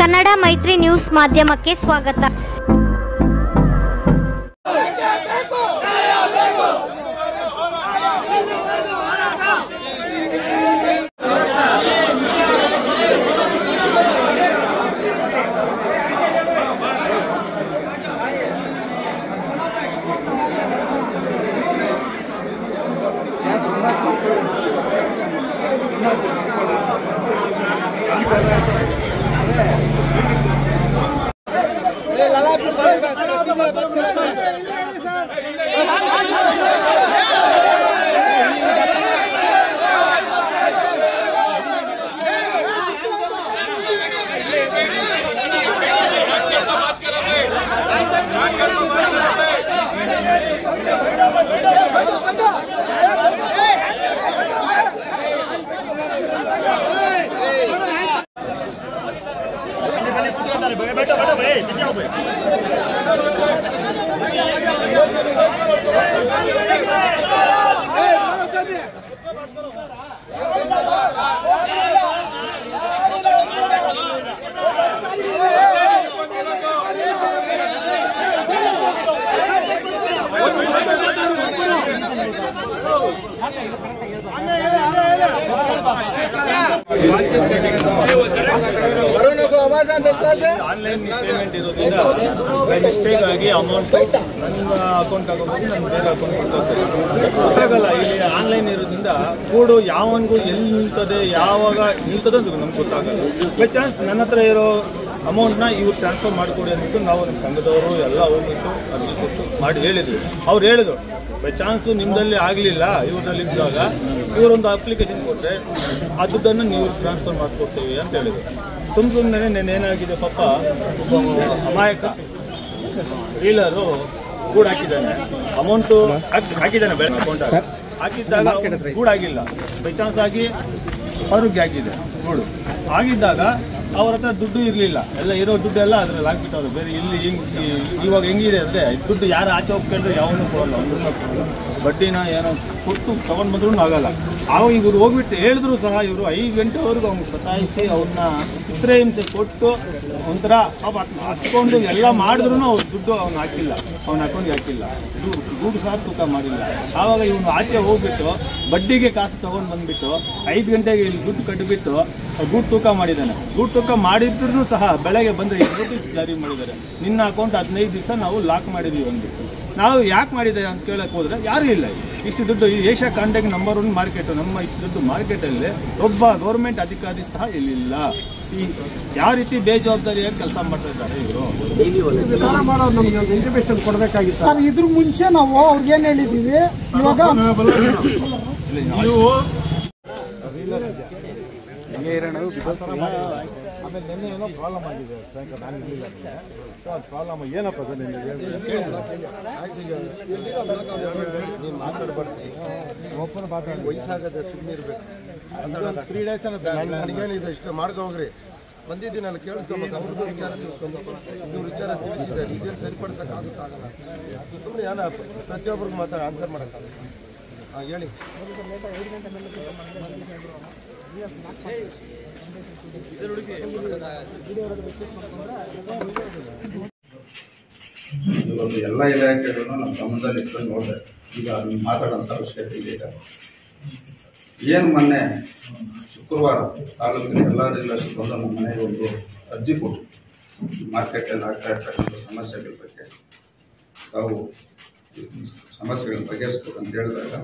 ಕನ್ನಡ ಮೈತ್ರಿ ನ್ಯೂಸ್ ಮಾಧ್ಯಮಕ್ಕೆ ಸ್ವಾಗತ. बैठो बैठो भाई जाओ 안녕 안녕 안녕 ಆನ್ಲೈನ್ ಪೇಮೆಂಟ್ ಇರೋದ್ರಿಂದ ಮಿಸ್ಟೇಕ್ ಆಗಿ ಅಮೌಂಟ್ ನನ್ನ ಅಕೌಂಟ್ ಆಗೋದು ನನ್ನ ಬೇರೆ ಅಕೌಂಟ್ ಕೊಡ್ತಾರೆ. ಗೊತ್ತಾಗಲ್ಲ ಇಲ್ಲಿ ಆನ್ಲೈನ್ ಇರೋದ್ರಿಂದ ಕೂಡ ಯಾವನಿಗೂ ಎಲ್ಲಿ ನಿಲ್ತದೆ ಯಾವಾಗ ನಿಲ್ತದೆ ಅಂತ ನಮ್ಗೆ ಗೊತ್ತಾಗಲ್ಲ. ಬೈ ಚಾನ್ಸ್ ನನ್ನ ಹತ್ರ ಇರೋ ಅಮೌಂಟ್ನ ಇವ್ರು ಟ್ರಾನ್ಸ್ಫರ್ ಮಾಡಿಕೊಡಿ ಅಂದ್ಬಿಟ್ಟು ನಾವು ನಮ್ಮ ಸಂಘದವರು ಎಲ್ಲ ಹೋಗ್ಬಿಟ್ಟು ಅರ್ಜಿ ಕೊಟ್ಟು ಮಾಡಿ ಹೇಳಿದ್ವಿ. ಅವ್ರು ಹೇಳಿದ್ರು ಬೈ ಚಾನ್ಸು ನಿಮ್ಮದಲ್ಲಿ ಆಗಲಿಲ್ಲ ಇವ್ರಲ್ಲಿ ಇದ್ದಾಗ ಇವರೊಂದು ಅಪ್ಲಿಕೇಶನ್ ಕೊಟ್ಟರೆ ಅದನ್ನು ನೀವು ಟ್ರಾನ್ಸ್ಫರ್ ಮಾಡಿಕೊಡ್ತೀವಿ ಅಂತ ಹೇಳಿದ್ರು. ಸುಮ್ ಸುಮ್ಮನೆ ನೆನ್ನೇನಾಗಿದೆ ಪಾಪ? ಅಮಾಯಕ ಡೀಲರು ಕೂಡ ಹಾಕಿದ್ದಾನೆ. ಅಮೌಂಟು ಹಾಕಿದ್ದಾನೆ ಬೇಡ ಅಕೌಂಟ್ ಹಾಕಿದ್ದಾಗ ಕೂಡ ಆಗಿಲ್ಲ. ಬೈ ಚಾನ್ಸ್ ಆಗಿ ಆರೋಗ್ಯ ಆಗಿದೆ. ನೋಡು. ಆಗಿದ್ದಾಗ ಅವ್ರ ಹತ್ರ ದುಡ್ಡು ಇರಲಿಲ್ಲ. ಎಲ್ಲ ಇರೋ ದುಡ್ಡು ಎಲ್ಲ ಅದ್ರಲ್ಲಿ ಹಾಕ್ಬಿಟ್ಟವ್ರು. ಬೇರೆ ಇಲ್ಲಿ ಹಿಂಗ್ ಇವಾಗ ಹೆಂಗಿದೆ ಅಂದರೆ ದುಡ್ಡು ಯಾರು ಆಚೆ ಹೋಗ್ಕೊಂಡ್ರೆ ಯಾವನು ಕೊಡಲ್ಲ ಅವ್ರನ್ನ ಬಡ್ಡಿನ ಏನೋ ಕೊಟ್ಟು ತಗೊಂಡ್ ಬಂದ್ರೂ ಆಗಲ್ಲ. ಅವಾಗ ಇವ್ರು ಹೋಗ್ಬಿಟ್ಟು ಹೇಳಿದ್ರು ಸಹ ಇವರು ಐದು ಗಂಟೆವರೆಗೂ ಅವ್ನು ಸತಾಯಿಸಿ ಅವ್ರನ್ನ ಚಿತ್ರಹಿಂಸೆ ಕೊಟ್ಟು ಒಂಥರ ಹಚ್ಕೊಂಡು ಎಲ್ಲ ಮಾಡಿದ್ರು ಅವ್ರ ದುಡ್ಡು ಅವ್ನು ಹಾಕಿಲ್ಲ. ಅವ್ನ ಅಕೌಂಟ್ಗೆ ಹಾಕಿಲ್ಲ. ದು- ದುಡ್ಡು ಸಹ ತೂಕ ಮಾಡಿಲ್ಲ. ಆವಾಗ ಇವನು ಆಚೆ ಹೋಗ್ಬಿಟ್ಟು ಬಡ್ಡಿಗೆ ಕಾಸು ತಗೊಂಡು ಬಂದ್ಬಿಟ್ಟು ಐದು ಗಂಟೆಗೆ ಇಲ್ಲಿ ದುಡ್ಡು ಕಟ್ಟಿಬಿಟ್ಟು ದುಡ್ಡು ತೂಕ ಮಾಡಿದ್ದಾನೆ. ಗುಡ್ ಮಾಡಿದ್ರು ಸಹ ಬೆಳಗ್ಗೆ ಬಂದರೆ ನೋಟಿಸ್ ಜಾರಿ ಮಾಡಿದ್ದಾರೆ. ನಿನ್ನ ಅಕೌಂಟ್ ಹದಿನೈದು ದಿವಸ ನಾವು ಲಾಕ್ ಮಾಡಿದ್ದೀವಿ ಅಂದ್ಬಿಟ್ಟು. ನಾವು ಯಾಕೆ ಮಾಡಿದೆ ಅಂತ ಕೇಳಕ್ಕೆ ಹೋದ್ರೆ ಯಾರೂ ಇಲ್ಲ ಇಷ್ಟು ದುಡ್ಡು ಈ Asia contact number one market ನಮ್ಮ ಇಷ್ಟು ದುಡ್ಡು ಮಾರ್ಕೆಟಲ್ಲಿ ಒಬ್ಬ ಗೌರ್ಮೆಂಟ್ ಅಧಿಕಾರಿ ಸಹ ಇಲ್ಲಿಲ್ಲ. ಈ ಯಾವ ರೀತಿ ಬೇಜವಾಬ್ದಾರಿಯಾಗಿ ಕೆಲಸ ಮಾಡ್ತಾ ಇದ್ದಾರೆ ಇವರು? ಇಂಟಿಮೇಷನ್ ಕೊಡಬೇಕಾಗಿತ್ತು. ಸರ್ ಇದ್ರ ಮುಂಚೆ ನಾವು ಅವ್ರಿಗೆ ಏನು ಹೇಳಿದೀವಿ? ಇವಾಗ ನೀವು ಆಮೇಲೆ ನಿನ್ನೆ ಏನೋ ಪ್ರಾಬ್ಲಮ್ ಆಗಿದೆ ಸಾಯಂಕಾಲ ನಾನು ಇರಲಿಲ್ಲ ಸೊ ಅದು ಪ್ರಾಬ್ಲಮ್ ಏನಪ್ಪ ಅದು ನಿನ್ನೆ ಓಪನ್ ಮಾತಾಡಿ ವಯಸ್ಸಾಗದೆ ಸುಮ್ಮನೆ ಇರ್ಬೇಕು. ತ್ರೀ ಡೇಸ್ ನನಗೇನಿದೆ ಇಷ್ಟು ಮಾಡ್ಕೊಂಡ್ರಿ ಬಂದಿದ್ದೀನಲ್ಲ ಕೇಳಿಸ್ಕೊಬೇಕು. ಅವ್ರದ್ದು ವಿಚಾರ ತಿಳ್ಕೊಂಡು ಇವ್ರ ವಿಚಾರ ತಿಳಿಸಿದ್ದಾರೆ ಇದೇನು ಸರಿಪಡಿಸಕ್ಕೆ ಆಗುತ್ತಾಗಲ್ಲ ಸುಮ್ಮನೆ ಏನ ಪ್ರತಿಯೊಬ್ಬರಿಗೂ ಮಾತಾಡಿ ಆನ್ಸರ್ ಮಾಡೋಕ್ಕಾಗಲ್ಲ ಹಾಂ ಹೇಳಿ. ಇವತ್ತು ಎಲ್ಲ ಇಲಾಖೆಗಳನ್ನು ನಮ್ಮ ಗಮನದಲ್ಲಿ ಇಟ್ಕೊಂಡು ನೋಡಿದೆ. ಈಗ ಅದನ್ನ ಮಾತಾಡೋಂಥ ಅವಶ್ಯಕತೆ ಇದೆ ಏನು ಮೊನ್ನೆ ಶುಕ್ರವಾರ ತಾಲೂಕಿನ ಎಲ್ಲ ಜಿಲ್ಲಾ ಬಂದ ನಮ್ಮ ಮನೆಗೆ ಒಂದು ಅರ್ಜಿ ಕೊಟ್ಟು ಮಾರ್ಕೆಟಲ್ಲಿ ಆಗ್ತಾ ಇರ್ತಕ್ಕಂಥ ಸಮಸ್ಯೆಗಳ ಬಗ್ಗೆ. ತಾವು ಸಮಸ್ಯೆಗಳನ್ನ ಬಗೆಹರಿಸ್ಬೇಕು ಅಂತ ಹೇಳಿದಾಗ,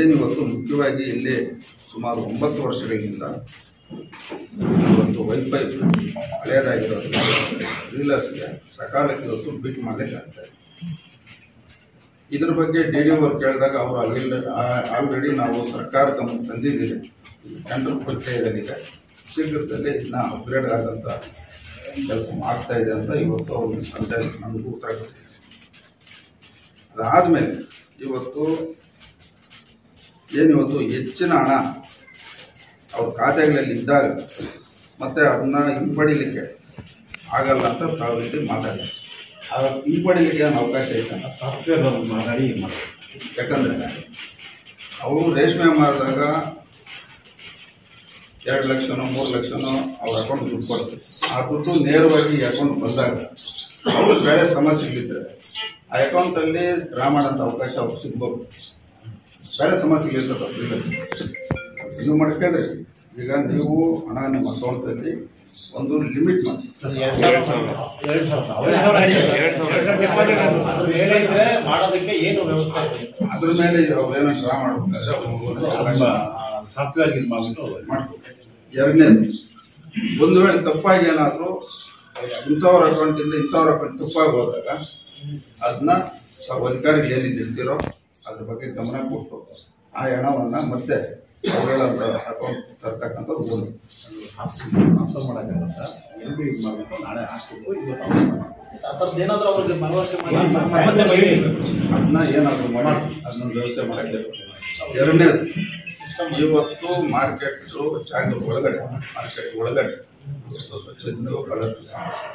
ಏನಿವತ್ತು ಮುಖ್ಯವಾಗಿ ಇಲ್ಲಿ ಸುಮಾರು ಒಂಬತ್ತು ವರ್ಷಗಳಿಂದ ಇವತ್ತು ವೈಫೈ ಹಳೆಯದಾಗಿರೋದ್ರಿಂದ ಡೀಲರ್ಸ್ಗೆ ಸಕಾಲಕ್ಕೆ ಇವತ್ತು ಬಿಟ್ ಮಾಡಲಿಕ್ಕಾಗ್ತದೆ ಇದ್ರ ಬಗ್ಗೆ ಡಿ ಡಿ ಅವರು ಕೇಳಿದಾಗ ಅವರು ಅಲ್ಲಿ ಆಲ್ರೆಡಿ ನಾವು ಸರ್ಕಾರ ತಮ್ಮ ತಂದಿದ್ದೀವಿ ಟೆಂಡರ್ ಪ್ರಕ್ರಿಯೆಯಲ್ಲಿದೆ ಶೀಘ್ರದಲ್ಲಿ ಇದನ್ನ ಅಪ್ಗ್ರೇಡ್ ಆದಂಥ ಕೆಲಸ ಆಗ್ತಾ ಇದೆ ಅಂತ ಇವತ್ತು ಅವ್ರಿಗೆ ಸಂಜೆ ನಮಗೂ ಉತ್ತರ ಕೊಟ್ಟಿದೆ ಅದಾದಮೇಲೆ ಇವತ್ತು ಏನಿವತ್ತು ಹೆಚ್ಚಿನ ಹಣ ಅವ್ರ ಖಾತೆಗಳಲ್ಲಿ ಇದ್ದಾಗ ಮತ್ತೆ ಅದನ್ನ ಹಿಂಪಡಿಲಿಕ್ಕೆ ಆಗಲ್ಲ ಅಂತ ತಾವು ರೀತಿ ಮಾತಾಡಿ ಆಗ ಹಿಂಪಡಿಲಿಕ್ಕೆ ಏನು ಅವಕಾಶ ಐತೆ ಸಾಫ್ಟ್ವೇರ್ ಮಾತಾಡಿ ಯಾಕಂದ್ರೆ ಅವರು ರೇಷ್ಮೆ ಮಾರಿದಾಗ ಎರಡು ಲಕ್ಷನೋ ಮೂರು ಲಕ್ಷನೋ ಅವ್ರ ಅಕೌಂಟ್ ದುಡ್ಡು ಕೊಡ್ತಾರೆ. ಆ ದುಡ್ಡು ನೇರವಾಗಿ ಈ ಅಕೌಂಟ್ ಬಂದಾಗ ಅವರು ಬೇರೆ ಸಮಸ್ಯೆಗಳಿದ್ರೆ ಆ ಅಕೌಂಟಲ್ಲಿ ಡ್ರಾ ಮಾಡೋಂಥ ಅವಕಾಶ ಅವ್ರು ಸಿಗ್ಬೋದು. ಬೇರೆ ಸಮಸ್ಯೆಗಳಿರ್ತದೆ ನೀವು ಮಾಡ್ಕೊಂಡ್ರಿ ಈಗ ನೀವು ಹಣ ನಿಮ್ಮ ಅಕೌಂಟಲ್ಲಿ ಒಂದು ಲಿಮಿಟ್ ಮಾಡಿ. ಮಾಡೋದಕ್ಕೆ ಏನು ವ್ಯವಸ್ಥೆ ಇದೆ ಅದ್ರ ಮೇಲೆ ಅವ್ರೇನೋ ಡ್ರಾ ಮಾಡಬೇಕಾದ್ರೆ ಸಾಫ್ಟ್ವೇರ್ ಇದು ಮಾಡ್ಬಿಟ್ಟು ಮಾಡ್ಬೇಕು ಎರಡನೇದು ಒಂದು ವೇಳೆ ತಪ್ಪಾಗಿ ಏನಾದರೂ ಇಂಥವ್ರ ಅಕೌಂಟಿಂದ ಇಂಥವ್ರ ಅಕೌಂಟ್ ತಪ್ಪಾಗಿ ಹೋದಾಗ ಅದನ್ನ ತಾವು ಅಧಿಕಾರಿಗಳು ಏನೇನು ಇರ್ತೀರೋ ಅದ್ರ ಬಗ್ಗೆ ಗಮನ ಕೊಟ್ಟು ಆ ಹಣವನ್ನ ಮತ್ತೆ ಅವರ ಅಕೌಂಟ್ ತರ್ತಕ್ಕಂಥದ್ದು ಮಾಡೋಕ್ಕಾಗತ್ತ ಎಲ್ ಬಿ ಇದು ಮಾಡಬೇಕು ನಾಳೆ ಹಾಕಬೇಕು ಇವತ್ತು ಏನಾದರೂ ಅವ್ರಿಗೆ ಮಾಡಿ ಸಮಸ್ಯೆ ಅದನ್ನ ಏನಾದರೂ ಮಾಡಿ. ಅದನ್ನ ವ್ಯವಸ್ಥೆ ಮಾಡಕ್ಕೆ ಎರಡನೇದು ಇವತ್ತು ಮಾರ್ಕೆಟ್ ಜಾಗ ಒಳಗಡೆ ಮಾರ್ಕೆಟ್ ಒಳಗಡೆ ಸ್ವಚ್ಛದಿಂದ ಸ್ವಚ್ಛತೆ ಬಹಳಷ್ಟು ಸಮಸ್ಯೆ.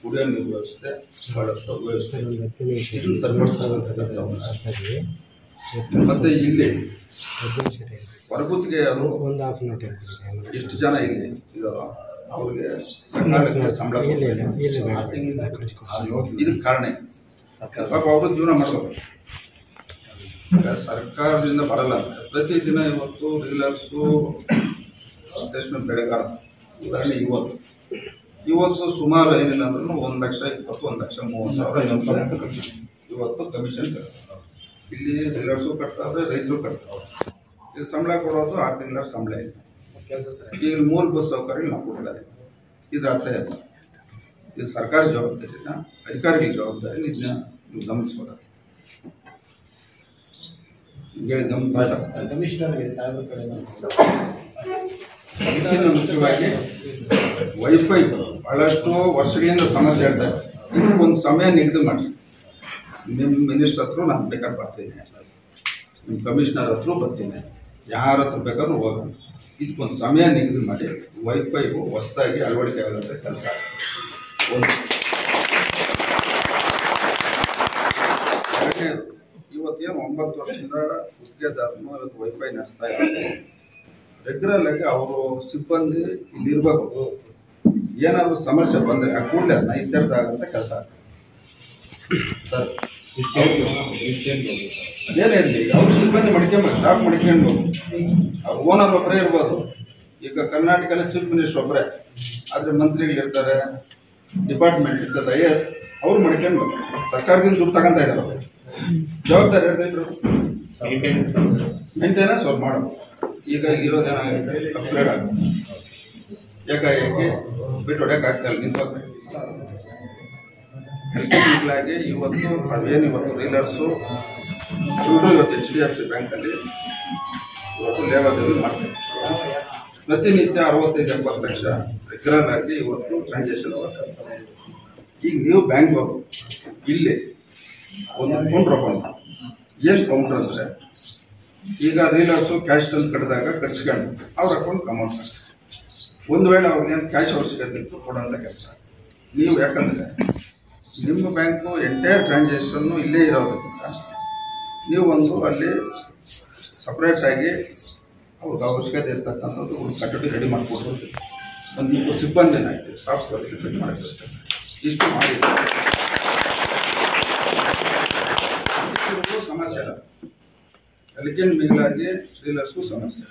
ಕುಡಿಯೋ ನೀರು ವ್ಯವಸ್ಥೆ ಬಹಳಷ್ಟು ವ್ಯವಸ್ಥೆ. ಕೆಲಸ ಮತ್ತೆ ಇಲ್ಲಿ ಹೊರಗುತ್ತಿಗೆ ಅದು ಎಷ್ಟು ಜನ ಇಲ್ಲಿ ಇದಾರೋ ಅವ್ರಿಗೆ ಸಂಬಳ ಇದಕ್ಕೆ ಕಾರಣ? ಪಾಪ ಅವರು ಜೀವನ ಮಾಡಬೇಕು. ಸರ್ಕಾರದಿಂದ ಬರಲ್ಲ. ಪ್ರತಿದಿನ ಇವತ್ತು ರೀಲರ್ಸು ಅಧ್ಯಕ್ಷ ಬೆಳೆಗಾರ. ಉದಾಹರಣೆ ಇವತ್ತು. ಇವತ್ತು ಸುಮಾರು ಏನಿಲ್ಲ ಅಂದ್ರೂ ಒಂದು ಲಕ್ಷ ಇಪ್ಪತ್ತು ಒಂದು ಲಕ್ಷ ಮೂವತ್ತು ಸಾವಿರ ಇವತ್ತು ಕಮಿಷನ್ ಇಲ್ಲಿ ರೀಲರ್ಸು ಕಟ್ತಾರೆ ರೈತರು ಕಟ್ತಾರೆ ಇಲ್ಲಿ ಸಂಬಳ ಕೊಡೋದು ಆರು ತಿಂಗಳ ಸಂಬಳ ಇದೆ. ಈಗ ಮೂಲಭೂತ ಸೌಕರ್ಯ ನಾವು ಕೊಡ್ತಾರೆ ಇದ್ರ ಅರ್ಥ ಇಲ್ಲ ಇದು ಸರ್ಕಾರ ಜವಾಬ್ದಾರಿನ ಅಧಿಕಾರಿಗಳ ಜವಾಬ್ದಾರಿ ಇದನ್ನ ನೀವು ಗಮನಿಸೋದು ಮುಖ್ಯವಾಗಿ ವೈಫೈ ಬಹಳಷ್ಟು ವರ್ಷಗಳಿಂದ ಸಮಸ್ಯೆ ಹೇಳ್ತಾರೆ ಇದೆ. ಒಂದು ಸಮಯ ನಿಗದಿ ಮಾಡಿ. ನಿಮ್ಮ ಮಿನಿಸ್ಟರ್ ಹತ್ರ ನಾನು ಬೇಕಾದ್ರೆ ಬರ್ತೀನಿ. ನಿಮ್ಮ ಕಮಿಷನರ್ ಹತ್ರ ಬರ್ತೀನಿ. ಯಾರ ಹತ್ರ ಬೇಕಾದ್ರೂ ಹೋಗೋಣ. ಇದಕ್ಕೊಂದು ಸಮಯ ನಿಗದಿ ಮಾಡಿ ವೈಫೈ ಹೊಸದಾಗಿ ಅಳವಡಿಕೆ ಆಗುತ್ತೆ ಕೆಲಸ. ಒಂದು. ಇವತ್ತೇನು ಒಂಬತ್ತು ವರ್ಷದಿಂದ ಗುತ್ತಿಗೆದಾರನು ಇವತ್ತು ವೈಫೈ ನಡೆಸ್ತಾ ಇದ್ದಾರೆ. ರೆಗ್ಯುಲರ್ ಆಗಿ ಅವರು ಸಿಬ್ಬಂದಿ ಇಲ್ಲಿರ್ಬೇಕು ಏನಾದರೂ ಸಮಸ್ಯೆ ಬಂದರೆ ಆ ಕೂಡಲೇ ಅದನ್ನ ಇತ್ಯರ್ಥ ಆಗಂತ ಕೆಲಸ. ಸರ್ ಅದೇನೇ ಇರಲಿ ಅವ್ರ ಸಿಬ್ಬಂದಿ ಮಡ್ಕೊಂಬೇಕು ಸ್ಟಾಫ್ ಮಡ್ಕೊಂಡು ಅವ್ರ ಓನರ್ ಒಬ್ಬರೇ ಇರ್ಬೋದು. ಈಗ ಕರ್ನಾಟಕದಲ್ಲಿ ಚೀಫ್ ಮಿನಿಸ್ಟರ್ ಒಬ್ಬರೇ ಆದ್ರೆ ಮಂತ್ರಿಗಳಿರ್ತಾರೆ ಡಿಪಾರ್ಟ್ಮೆಂಟ್ ಇರ್ತದೆ, ಐ ಎಸ್, ಅವ್ರು ಮಡ್ಕೊಂಡು ಸರ್ಕಾರದಿಂದ ದುಡ್ಡು ತಗೊಂತ ಇದ್ದಾರೆ ಜವಾಬ್ದಾರಿ ಜವಾಬ್ದಾರಿ ಇದ್ರು? ಮೇಂಟೆನೆನ್ಸ್ ಅವ್ರು ಮಾಡೋದು. ಈಗ ಇರೋದು ಏನಾಗುತ್ತೆ? ಅಪ್ಗ್ರೇಡ್ ಆಗುತ್ತೆ. ಏಕಾಏಕಿ ಬಿಟ್ಟು ಹೊಡೆಯಕ್ಕಾಗ್ತಾ ಇಲ್ಲ ನಿಂತ್ಕೋತಾರೆ ಈಗಲಾಗಿ ಇವತ್ತು ನಾವೇನು ಇವತ್ತು ರೀಲರ್ಸು ಇವತ್ತು ಎಚ್ ಡಿ ಎಫ್ ಸಿ ಬ್ಯಾಂಕಲ್ಲಿ ಇವತ್ತು ಲೇವಾದೇವಿ ಮಾಡ್ತಾರೆ ಪ್ರತಿನಿತ್ಯ ಅರವತ್ತೈದು ಎಪ್ಪತ್ತು ಲಕ್ಷ ರೆಗ್ಯುಲರ್ ಆಗಿ ಇವತ್ತು ಟ್ರಾನ್ಸಾಕ್ಷನ್ ಈಗ ನೀವು ಬ್ಯಾಂಕ್ ಅವರು ಇಲ್ಲಿ ಒಂದು ಕೌಂಟ್ರ್ ಓಪನ್ ಏನು ಕೌಂಟ್ರ್ ಅಂದರೆ ಈಗ ರೀಲರ್ಸು ಕ್ಯಾಶ್ ತಂದು ಕಟ್ಟಿದಾಗ ಕಟ್ಸ್ಕೊಂಡು ಅವ್ರ ಅಕೌಂಟ್ ಅಮೌಂಟ್ ಒಂದು ವೇಳೆ ಅವ್ರಿಗೆ ಕ್ಯಾಶ್ ಅವಶ್ಯಕತೆ ಇತ್ತು ಕೊಡೋಂಥ ಕೆಲಸ. ನೀವು ಯಾಕಂದರೆ ನಿಮ್ಮ ಬ್ಯಾಂಕು ಎಂಟೈರ್ ಟ್ರಾನ್ಸಾಕ್ಷನ್ನು ಇಲ್ಲೇ ಇರೋದ್ರಿಂದ ನೀವು ಒಂದು ಅಲ್ಲಿ ಸಪ್ರೇಟಾಗಿ ಅವ್ರಿಗೆ ಅವಶ್ಯಕತೆ ಇರ್ತಕ್ಕಂಥದ್ದು ಒಂದು ಕಟ್ಟಡಿ ರೆಡಿ ಮಾಡಿಕೊಡ್ಬೋದು. ಒಂದು ಇಬ್ಬರು ಸಿಬ್ಬಂದಿನ ಸಾಫ್ಟ್ವೇರ್ ಫಿಟ್ ಮಾಡೋಕ್ಕಷ್ಟೇ ಇಷ್ಟು ಮಾಡಿ ರೈತರಿಗೂ ಸಮಸ್ಯೆ ಇಲ್ಲ. ಮಿಗಿಲಾಗಿ ಡೀಲರ್ಸ್ಗೂ ಸಮಸ್ಯೆ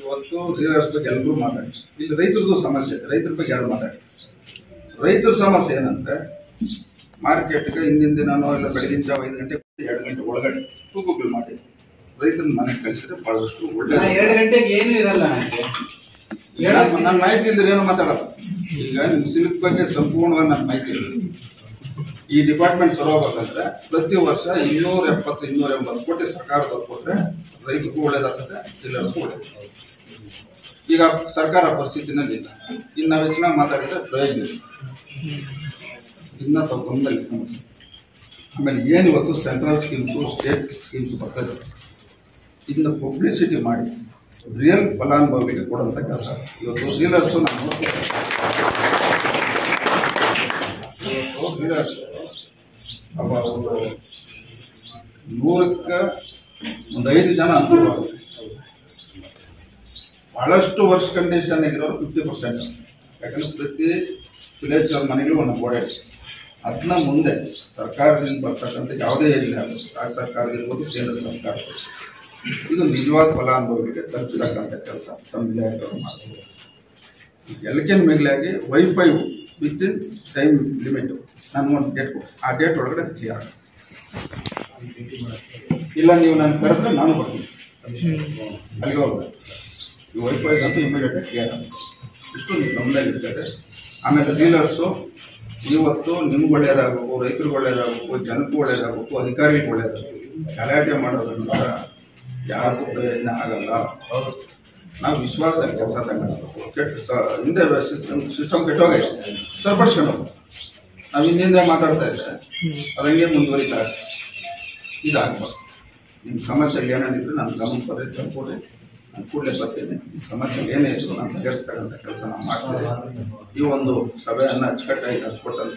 ಇವತ್ತು ಡೀಲರ್ಸ್ ಬಗ್ಗೆ ಎಲ್ಲರೂ ಮಾತಾಡಿ. ಇಲ್ಲಿ ರೈತರದ್ದು ಸಮಸ್ಯೆ ರೈತರ ಬಗ್ಗೆ ಯಾರು ಮಾತಾಡಿ? ರೈತರ ಸಮಸ್ಯೆ ಏನಂದ್ರೆ ಮಾರ್ಕೆಟ್ಗೆ ಹಿಂದಿನ ದಿನನೋ ಇಲ್ಲ ಬೆಳಗಿನ ಜಾವ ಐದು ಗಂಟೆ ಎರಡು ಗಂಟೆ ಒಳಗಡೆ ತೂಕಗಳು ಮಾಡಿ ರೈತನ ಮನೆಗೆ ಕಳಿಸಿದ್ರೆ ಬಹಳಷ್ಟು ಒಳ್ಳೆ ಎರಡು ಗಂಟೆಗೆ ಏನು ಇರಲ್ಲ ನನಗೆ. ನನ್ನ ಮಾಹಿತಿ ಇಲ್ದ್ರೆ ಏನು ಮಾತಾಡೋದು? ಈಗ ನಿಮ್ಮ ಸಿಲ್ಕ್ ಬಗ್ಗೆ ಸಂಪೂರ್ಣವಾಗಿ ನನ್ನ ಮಾಹಿತಿ ಇಲ್ಲ. ಈ ಡಿಪಾರ್ಟ್ಮೆಂಟ್ ಸರೋಗ್ಬೇಕಂದ್ರೆ ಪ್ರತಿ ವರ್ಷ ಇನ್ನೂರ ಎಪ್ಪತ್ತು ಇನ್ನೂರ ಎಂಬತ್ತು ಕೋಟಿ ಸರ್ಕಾರದವ್ರು ಕೊಟ್ಟರೆ ರೈತರಿಗೂ ಒಳ್ಳೇದಾಗ್ತದೆ ಎಲ್ಲರಿಗೂ ಒಳ್ಳೇದು ಈಗ ಸರ್ಕಾರ ಪರಿಸ್ಥಿತಿನಲ್ಲಿ ಇಲ್ಲ ಇನ್ನು ನಾವು ಹೆಚ್ಚಿನ ಮಾತಾಡಿದ್ರೆ ಪ್ರಯೋಜನ ಇಲ್ಲ. ಇದನ್ನ ತಾವು ಗಮನದಲ್ಲಿ ಇಟ್ಕೊಂಡು. ಆಮೇಲೆ ಏನು ಇವತ್ತು ಸೆಂಟ್ರಲ್ ಸ್ಕೀಮ್ಸು ಸ್ಟೇಟ್ ಸ್ಕೀಮ್ಸ್ ಬರ್ತದೆ ಇದನ್ನ ಪಬ್ಲಿಸಿಟಿ ಮಾಡಿ ರಿಯಲ್ ಫಲಾನುಭವಿಗೆ ಕೊಡುವಂಥ ಕೆಲಸ ಇವತ್ತು ಡೀಲರ್ಸು ನಾನು ಒಂದು ನೂರಕ್ಕೆ ಒಂದು ಐದು ಜನ ಅನುಕೂಲವಾಗುತ್ತೆ ಬಹಳಷ್ಟು ವರ್ಷ ಕಂಡೀಷನ್ ಆಗಿರೋರು ಫಿಫ್ಟಿ ಪರ್ಸೆಂಟ್ ಯಾಕಂದ್ರೆ ಪ್ರತಿ ವಿಲೇಜ್ ಮನೆಗೆ ಒಂದು ಗೋಡೆ. ಅದನ್ನ ಮುಂದೆ ಸರ್ಕಾರದಿಂದ ಬರ್ತಕ್ಕಂಥ ಯಾವುದೇ ಇರಲಿ, ಅದು ರಾಜ್ಯ ಸರ್ಕಾರ ಇರ್ಬೋದು ಕೇಂದ್ರ ಸರ್ಕಾರ. ಇದು ನಿಜವಾದ ಫಲಾನುಭವಿಗಳಿಗೆ ತಲುಪಿಸತಕ್ಕಂಥ ಕೆಲಸ ತಮ್ಮ ವಿಧಾಯಕರು ಮಾಡ್ತಾರೆ. ಎಲ್ಲಕ್ಕಿಂತ ಮಿಗಿಲಾಗಿ ವೈಫೈ ಇನ್ ಟೈಮ್ ಲಿಮಿಟ್ ನಾನು ಒಂದು ಡೇಟ್ ಆ ಡೇಟ್ ಒಳಗಡೆ ಕ್ಲಿಯರ್ ಇಲ್ಲ, ನೀವು ನಾನು ಕರೆದ್ರೆ ನಾನು ಬರ್ತೀನಿ. ಅಲ್ಲಿಗೆ ಹೋಗ್ಬೇಕು ಈ ವೈಫೈ ಅಂತೂ ಇಮಿಡಿಯೇಟ್ ಕ್ಲಿಯರ್ ಇಷ್ಟು ನಮ್ಮದಾಗಿರ್ತದೆ ಆಮೇಲೆ ಡೀಲರ್ಸು ಇವತ್ತು ನಿಮ್ಗೆ ಒಳ್ಳೇದಾಗಬೇಕು ರೈತರಿಗೆ ಒಳ್ಳೇದಾಗಬೇಕು ಜನಕ್ಕೂ ಒಳ್ಳೇದಾಗಬೇಕು ಅಧಿಕಾರಿಗೂ ಒಳ್ಳೇದಾಗಬೇಕು ಗಲಾಟೆ ಮಾಡೋದ್ರಿಂದ ಯಾರಿಗೂ ಪ್ರಯೋಜನ ಆಗಲ್ಲ. ನಾವು ವಿಶ್ವಾಸ ಕೆಲಸ ತಗೊಂಡು ಕೆಟ್ಟ ಸ- ಹಿಂದೆ ಸಿಸ್ಟಮ್ ಸಿಸ್ಟಮ್ ಕೆಟ್ಟೋಗೈತೆ ಸರಿಪಡಿಸ್ಕೊಂಡು ನಾವು ಹಿಂದಿಂದ ಮಾತಾಡ್ತಾ ಇದ್ದೆ ಅದಂಗೆ ಮುಂದುವರಿತಾ ಇದಾಗ್ಬೋದು. ಇದಾಗ್ಬಾರ್ದು ನಿಮ್ಮ ಸಮಸ್ಯೆ ಏನಾದಿದ್ರೆ ನಾನು ಗಮನ ಬರೀ ತಲುಪೋದೆ ನಾನು ಕೂಡಲೇ ಬರ್ತೀನಿ. ಸಮಸ್ಯೆ ಏನೇ ಇದ್ರು ನಾನು ಬಗೆಹರಿಸ್ತಕ್ಕಂಥ ಕೆಲಸ ನಾವು ಮಾಡ್ತೇವೆ. ಈ ಒಂದು ಸಭೆಯನ್ನು ಅಚ್ಚುಕಟ್ಟಾಗಿ ನಡೆಸ್ಕೊಟ್ಟಂತ